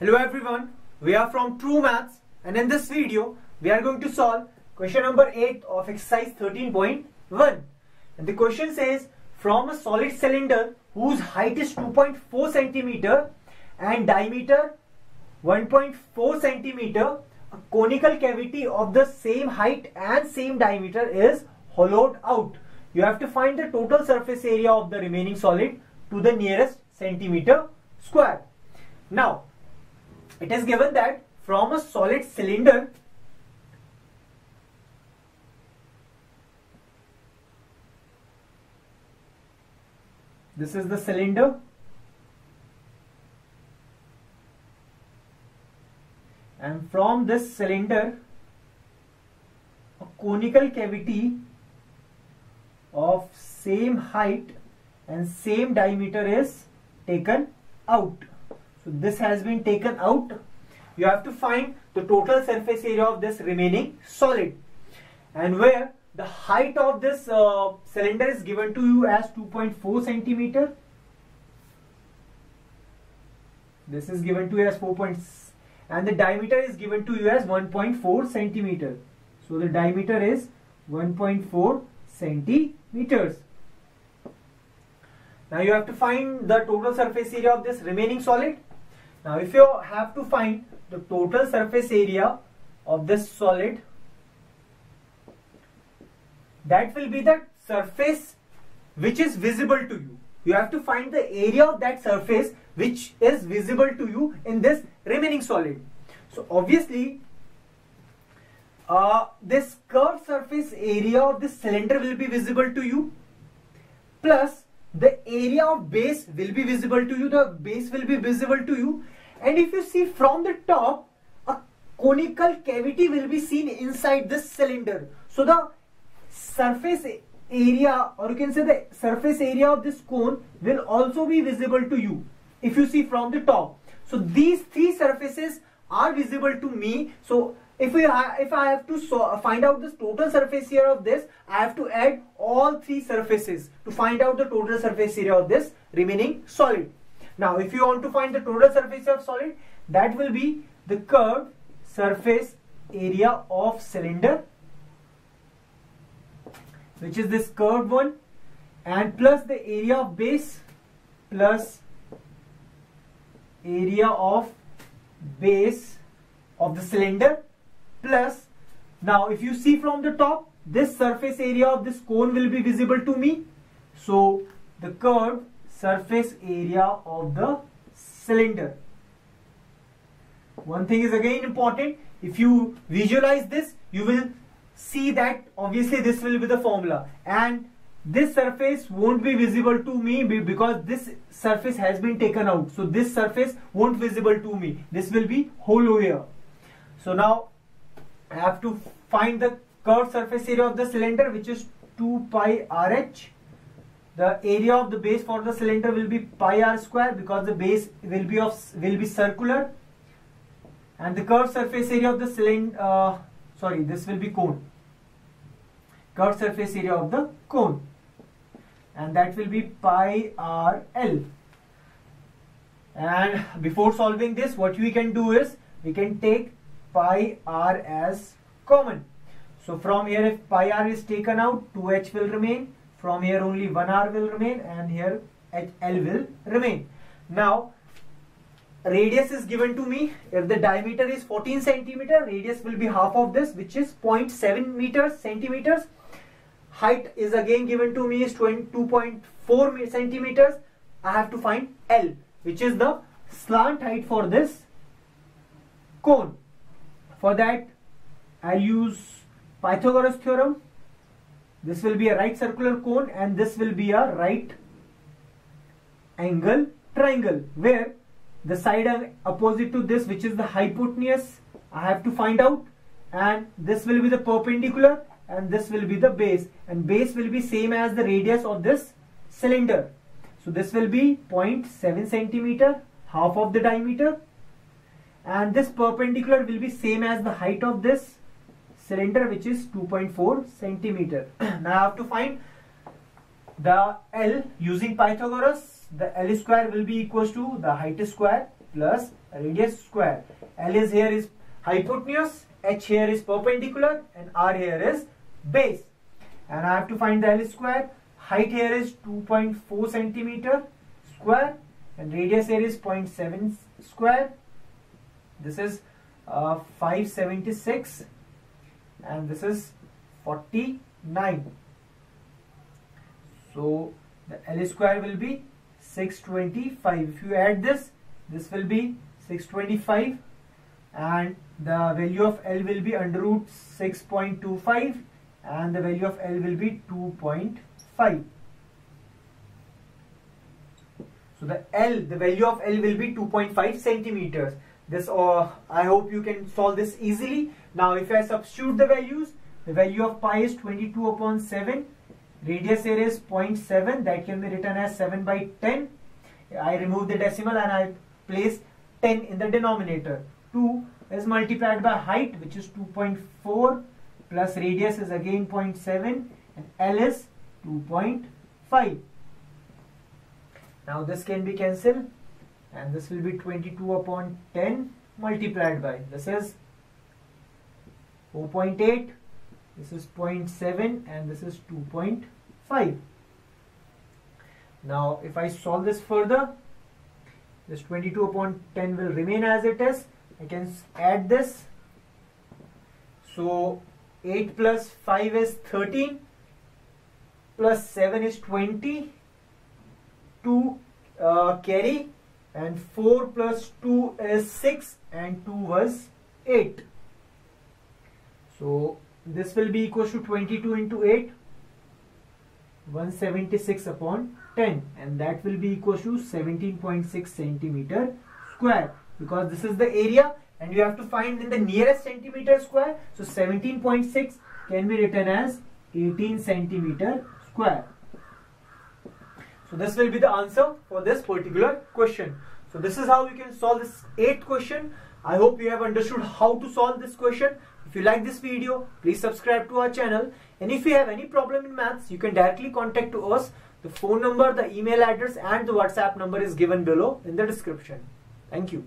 Hello everyone, we are from True Maths and in this video we are going to solve question number 8 of exercise 13.1 and the question says from a solid cylinder whose height is 2.4 centimeter and diameter 1.4 centimeter a conical cavity of the same height and same diameter is hollowed out. You have to find the total surface area of the remaining solid to the nearest centimeter square. Now it is given that from a solid cylinder this is the cylinder. And from this cylinder a conical cavity of same height and same diameter is taken out so this has been taken out. You have to find the total surface area of this remaining solid. And where the height of this uh, cylinder is given to you as 2.4 centimeter. This is given to you as 4 points and the diameter is given to you as 1.4 centimeter. So the diameter is 1.4 centimeters. Now you have to find the total surface area of this remaining solid. Now if you have to find the total surface area of this solid that will be the surface which is visible to you. You have to find the area of that surface which is visible to you in this remaining solid. So obviously uh, this curved surface area of this cylinder will be visible to you plus the area of base will be visible to you the base will be visible to you. And if you see from the top a conical cavity will be seen inside this cylinder. So the surface area or you can say the surface area of this cone will also be visible to you if you see from the top. So these three surfaces are visible to me. So if we if I have to so, uh, find out this total surface area of this I have to add all three surfaces to find out the total surface area of this remaining solid. Now if you want to find the total surface area of solid that will be the curved surface area of cylinder which is this curved one and plus the area of base plus area of base of the cylinder now if you see from the top this surface area of this cone will be visible to me. So the curved surface area of the cylinder. One thing is again important. If you visualize this you will see that obviously this will be the formula. And this surface won't be visible to me because this surface has been taken out. So this surface won't visible to me. This will be hollow here. So now I have to find the curved surface area of the cylinder which is 2 pi RH. The area of the base for the cylinder will be pi r square because the base will be of will be circular. And the curved surface area of the cylinder uh, sorry this will be cone. Curved surface area of the cone. And that will be pi r l. And before solving this what we can do is we can take pi r as common. So from here if pi r is taken out 2h will remain. From here only 1 r will remain. And here hl will remain. Now radius is given to me. If the diameter is 14 centimeter radius will be half of this which is 0.7 meters centimeters. Height is again given to me is 2.4 centimeters. I have to find L which is the slant height for this cone. For that, I'll use Pythagoras theorem. This will be a right circular cone and this will be a right angle triangle where the side opposite to this which is the hypotenuse I have to find out and this will be the perpendicular and this will be the base and base will be same as the radius of this cylinder. So this will be 0.7 centimeter half of the diameter and this perpendicular will be same as the height of this cylinder which is 2.4 centimeter. now I have to find the L using Pythagoras the L square will be equals to the height square plus radius square. L is here is hypotenuse, H here is perpendicular and R here is base. And I have to find the L square. Height here is 2.4 centimeter square and radius here is 0.7 square. This is uh, 576 and this is 49. So the L square will be 625 if you add this this will be 625 and the value of L will be under root 6.25 and the value of L will be 2.5 so the L the value of L will be 2.5 centimeters this or I hope you can solve this easily now if I substitute the values the value of pi is 22 upon 7 Radius here is 0.7 that can be written as 7 by 10. I remove the decimal and I place 10 in the denominator. 2 is multiplied by height which is 2.4 plus radius is again 0.7 and L is 2.5. Now this can be cancelled and this will be 22 upon 10 multiplied by this is 4.8 this is 0.7 and this is 2.5 now if I solve this further this 22 upon 10 will remain as it is. I can add this. So 8 plus 5 is 13 plus 7 is 20 2 uh, carry and 4 plus 2 is 6 and 2 was 8 so this will be equal to 22 into 8 176 upon 10 and that will be equal to 17.6 centimeter square. Because this is the area and you have to find in the nearest centimeter square. So 17.6 can be written as 18 centimeter square so this will be the answer for this particular question so this is how you can solve this eighth question i hope you have understood how to solve this question if you like this video, please subscribe to our channel. And if you have any problem in maths, you can directly contact to us. The phone number, the email address and the WhatsApp number is given below in the description. Thank you.